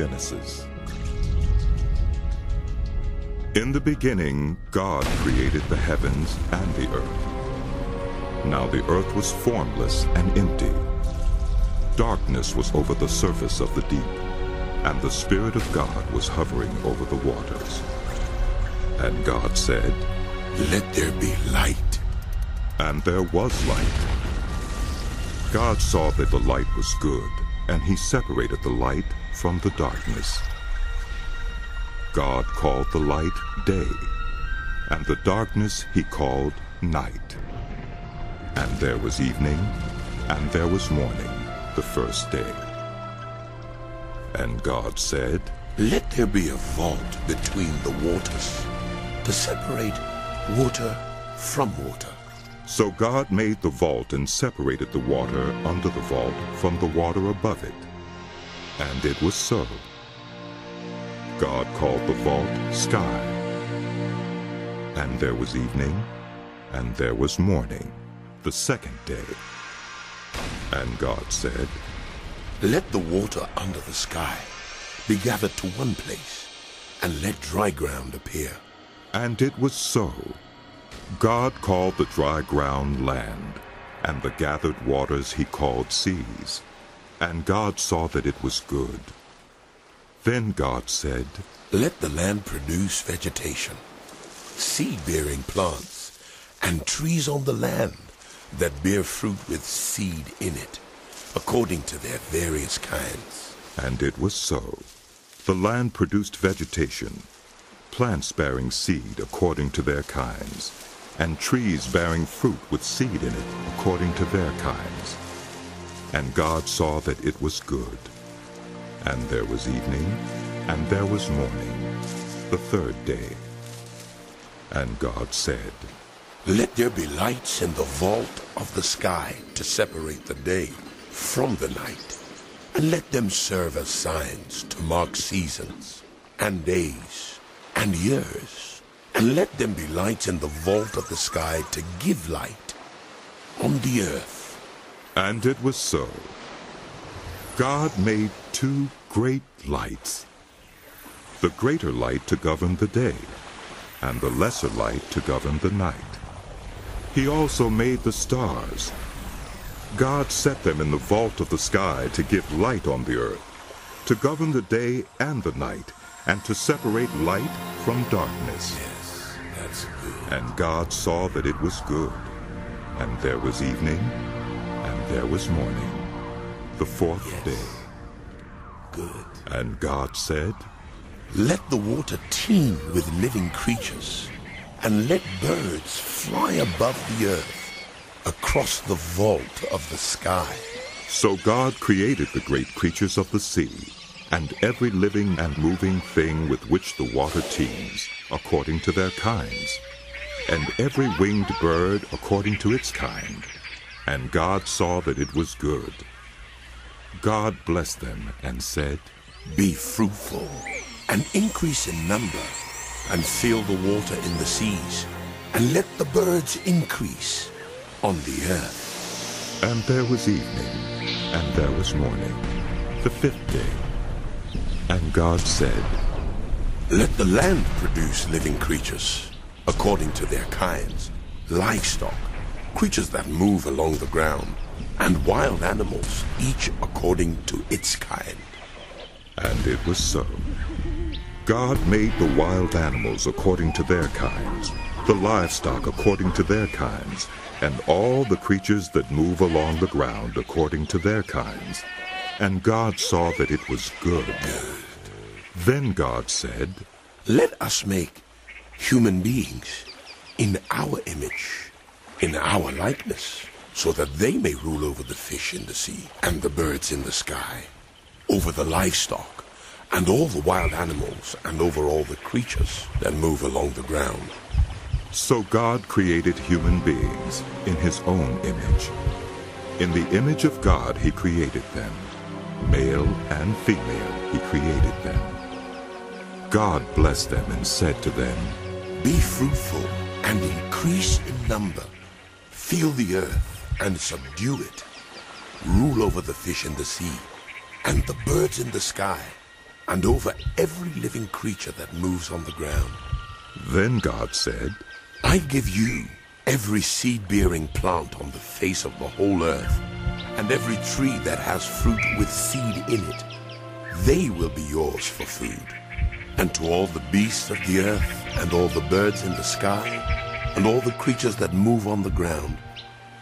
Genesis. In the beginning, God created the heavens and the earth. Now the earth was formless and empty. Darkness was over the surface of the deep, and the Spirit of God was hovering over the waters. And God said, Let there be light. And there was light. God saw that the light was good, and he separated the light from the darkness. God called the light day, and the darkness he called night. And there was evening, and there was morning, the first day. And God said, Let there be a vault between the waters to separate water from water. So God made the vault and separated the water under the vault from the water above it. And it was so. God called the vault sky. And there was evening, and there was morning, the second day. And God said, Let the water under the sky be gathered to one place, and let dry ground appear. And it was so. God called the dry ground land, and the gathered waters he called seas. And God saw that it was good. Then God said, Let the land produce vegetation, seed-bearing plants, and trees on the land that bear fruit with seed in it, according to their various kinds. And it was so. The land produced vegetation, plants bearing seed according to their kinds, and trees bearing fruit with seed in it according to their kinds. And God saw that it was good. And there was evening, and there was morning, the third day. And God said, Let there be lights in the vault of the sky to separate the day from the night, and let them serve as signs to mark seasons, and days, and years, and let them be lights in the vault of the sky to give light on the earth. And it was so. God made two great lights the greater light to govern the day, and the lesser light to govern the night. He also made the stars. God set them in the vault of the sky to give light on the earth, to govern the day and the night, and to separate light from darkness. Yes, that's good. And God saw that it was good. And there was evening, there was morning, the fourth Yes. day. Good. And God said, Let the water teem with living creatures, and let birds fly above the earth across the vault of the sky. So God created the great creatures of the sea, and every living and moving thing with which the water teems, according to their kinds, and every winged bird according to its kind. And God saw that it was good. God blessed them and said, Be fruitful and increase in number, and fill the water in the seas, and let the birds increase on the earth. And there was evening, and there was morning, the fifth day. And God said, Let the land produce living creatures according to their kinds, livestock, creatures that move along the ground, and wild animals, each according to its kind. And it was so. God made the wild animals according to their kinds, the livestock according to their kinds, and all the creatures that move along the ground according to their kinds. And God saw that it was good. Then God said, Let us make human beings in our image, in our likeness, so that they may rule over the fish in the sea and the birds in the sky, over the livestock and all the wild animals and over all the creatures that move along the ground. So God created human beings in his own image. In the image of God he created them. Male and female he created them. God blessed them and said to them, Be fruitful and increase in number. Fill the earth and subdue it. Rule over the fish in the sea and the birds in the sky, and over every living creature that moves on the ground. Then God said, I give you every seed-bearing plant on the face of the whole earth, and every tree that has fruit with seed in it. They will be yours for food. And to all the beasts of the earth, and all the birds in the sky, and all the creatures that move on the ground,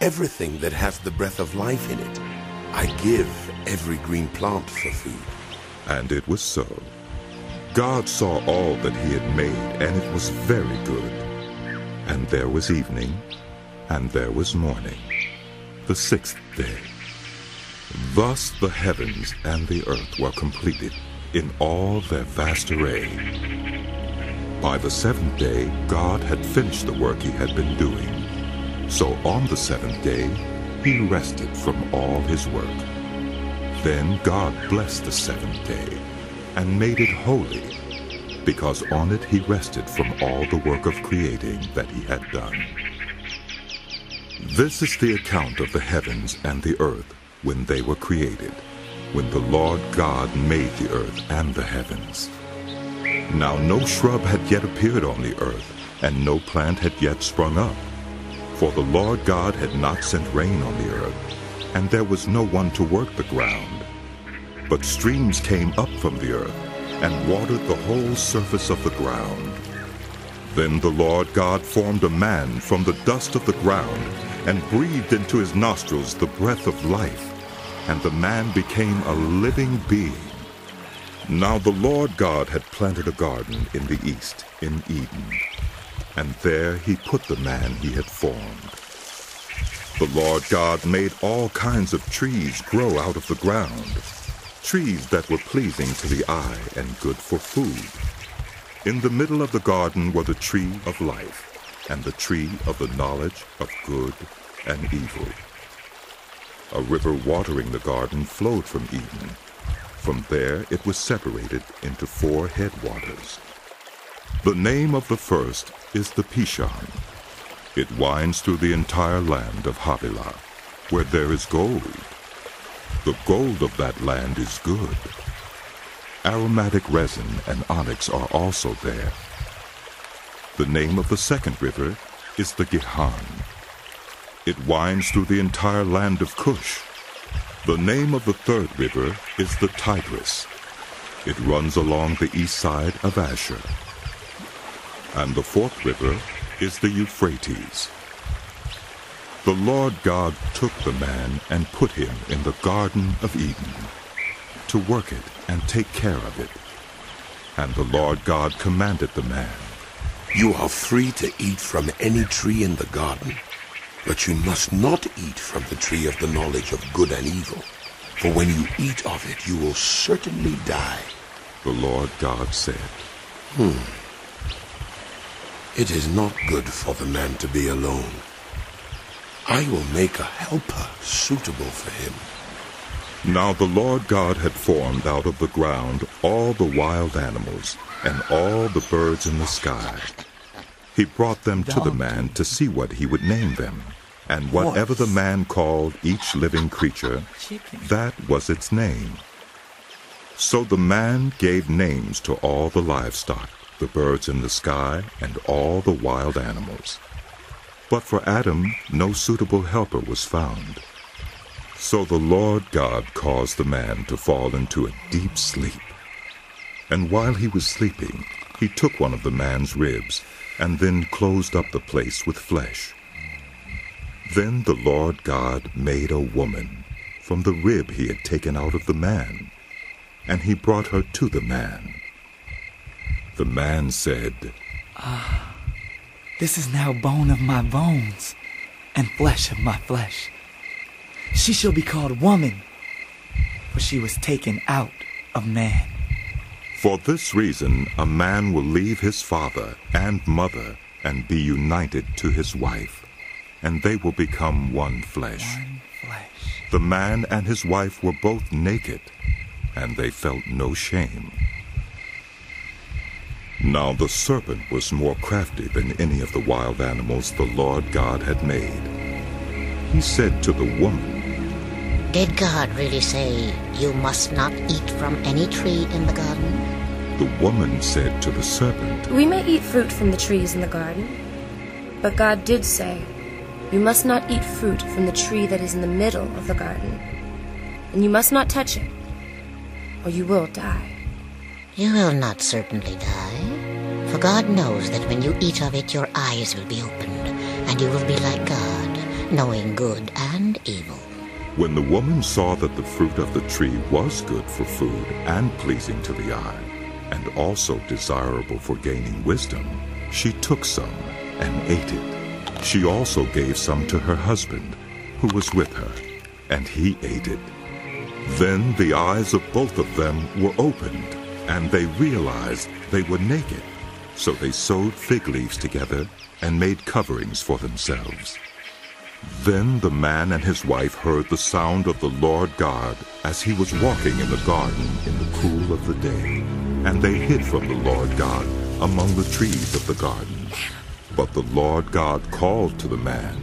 everything that has the breath of life in it, I give every green plant for food. And it was so. God saw all that he had made, and it was very good. And there was evening, and there was morning, the sixth day. Thus the heavens and the earth were completed in all their vast array. By the seventh day, God had finished the work he had been doing. So on the seventh day, he rested from all his work. Then God blessed the seventh day and made it holy, because on it he rested from all the work of creating that he had done. This is the account of the heavens and the earth when they were created, when the Lord God made the earth and the heavens. Now no shrub had yet appeared on the earth, and no plant had yet sprung up. For the Lord God had not sent rain on the earth, and there was no one to work the ground. But streams came up from the earth, and watered the whole surface of the ground. Then the Lord God formed a man from the dust of the ground, and breathed into his nostrils the breath of life, and the man became a living being. Now the Lord God had planted a garden in the east, in Eden, and there he put the man he had formed. The Lord God made all kinds of trees grow out of the ground, trees that were pleasing to the eye and good for food. In the middle of the garden were the tree of life, and the tree of the knowledge of good and evil. A river watering the garden flowed from Eden. From there it was separated into four headwaters. The name of the first is the Pishon. It winds through the entire land of Havilah, where there is gold. The gold of that land is good. Aromatic resin and onyx are also there. The name of the second river is the Gihon. It winds through the entire land of Cush. The name of the third river is the Tigris. It runs along the east side of Ashur. And the fourth river is the Euphrates. The Lord God took the man and put him in the Garden of Eden to work it and take care of it. And the Lord God commanded the man, You are free to eat from any tree in the garden, but you must not eat from the tree of the knowledge of good and evil. For when you eat of it, you will certainly die. The Lord God said, hmm. It is not good for the man to be alone. I will make a helper suitable for him. Now the Lord God had formed out of the ground all the wild animals and all the birds in the sky. He brought them to the man to see what he would name them. And whatever the man called each living creature, that was its name. So the man gave names to all the livestock, the birds in the sky, and all the wild animals. But for Adam no suitable helper was found. So the Lord God caused the man to fall into a deep sleep. And while he was sleeping, he took one of the man's ribs, and then closed up the place with flesh. Then the Lord God made a woman from the rib he had taken out of the man, and he brought her to the man. The man said, Ah, This is now bone of my bones and flesh of my flesh. She shall be called woman, for she was taken out of man. For this reason a man will leave his father and mother and be united to his wife, and they will become one flesh. One flesh. The man and his wife were both naked, and they felt no shame. Now the serpent was more crafty than any of the wild animals the Lord God had made. He said to the woman, Did God really say you must not eat from any tree in the garden? The woman said to the serpent, We may eat fruit from the trees in the garden, but God did say, You must not eat fruit from the tree that is in the middle of the garden, and you must not touch it, or you will die. You will not certainly die, for God knows that when you eat of it, your eyes will be opened, and you will be like God, knowing good and evil. When the woman saw that the fruit of the tree was good for food and pleasing to the eye, and also desirable for gaining wisdom, she took some and ate it. She also gave some to her husband, who was with her, and he ate it. Then the eyes of both of them were opened, and they realized they were naked. So they sewed fig leaves together and made coverings for themselves. Then the man and his wife heard the sound of the Lord God as he was walking in the garden in the cool of the day. And they hid from the Lord God among the trees of the garden. But the Lord God called to the man.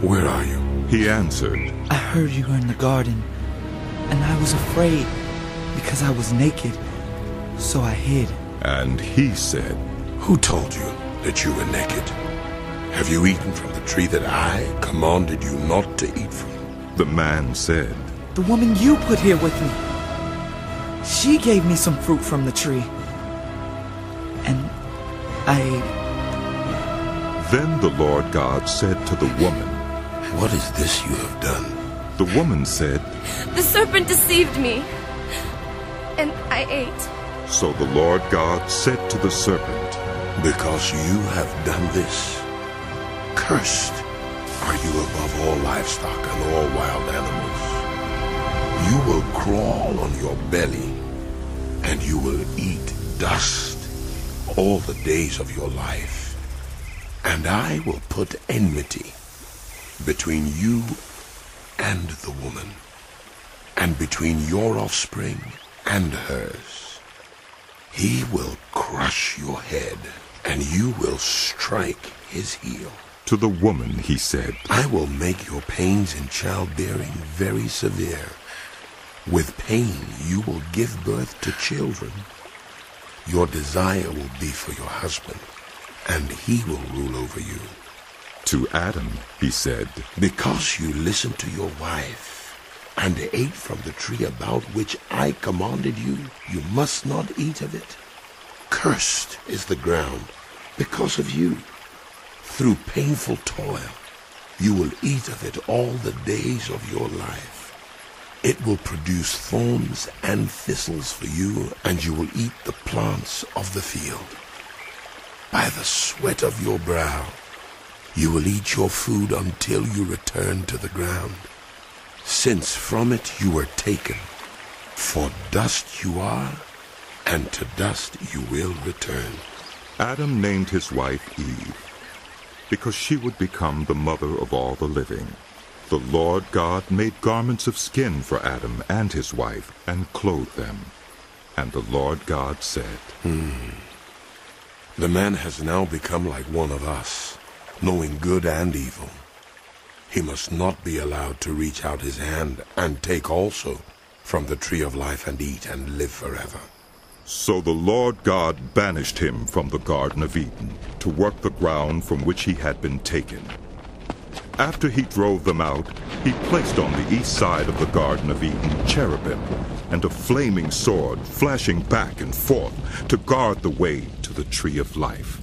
Where are you? He answered, I heard you were in the garden, and I was afraid because I was naked, so I hid. And he said, Who told you that you were naked? Have you eaten from the tree that I commanded you not to eat from? The man said, The woman you put here with me. She gave me some fruit from the tree. And I ate it. Then the Lord God said to the woman, What is this you have done? The woman said, The serpent deceived me, and I ate. So the Lord God said to the serpent, Because you have done this, cursed are you above all livestock and all wild animals. You will crawl on your belly, and you will eat dust all the days of your life. And I will put enmity between you and the woman, and between your offspring and hers. He will crush your head, and you will strike his heel. To the woman he said, I will make your pains in childbearing very severe. With pain you will give birth to children. Your desire will be for your husband, and he will rule over you. To Adam he said, Because you listened to your wife and ate from the tree about which I commanded you, you must not eat of it. Cursed is the ground because of you. Through painful toil, you will eat of it all the days of your life. It will produce thorns and thistles for you, and you will eat the plants of the field. By the sweat of your brow, you will eat your food until you return to the ground, since from it you were taken. For dust you are, and to dust you will return. Adam named his wife Eve, because she would become the mother of all the living. The Lord God made garments of skin for Adam and his wife, and clothed them. And the Lord God said, hmm. The man has now become like one of us, knowing good and evil. He must not be allowed to reach out his hand and take also from the tree of life and eat and live forever. So the Lord God banished him from the Garden of Eden to work the ground from which he had been taken. After he drove them out, he placed on the east side of the Garden of Eden cherubim and a flaming sword flashing back and forth to guard the way to the tree of life.